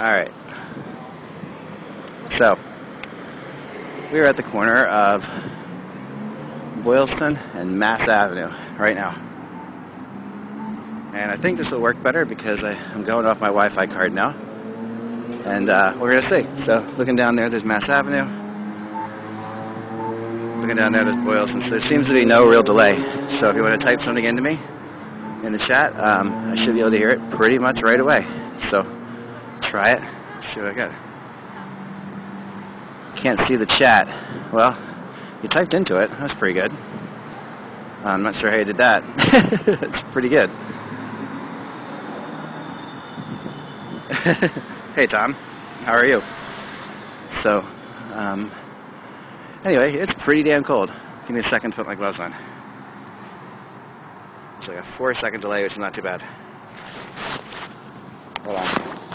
Alright. So, we are at the corner of Boylston and Mass Avenue right now. And I think this will work better because I, am going off my Wi-Fi card now. And uh, we're going to see. So, looking down there, there's Mass Avenue. Looking down there, there's Boylston. So there seems to be no real delay. So if you want to type something into me in the chat, um, I should be able to hear it pretty much right away. So, try it. See what I got. Can't see the chat. Well, you typed into it. That's pretty good. I'm not sure how you did that. it's pretty good. hey, Tom. How are you? So, um, anyway, it's pretty damn cold. Give me a second to put my gloves on. It's like a four second delay, which is not too bad. Hold on.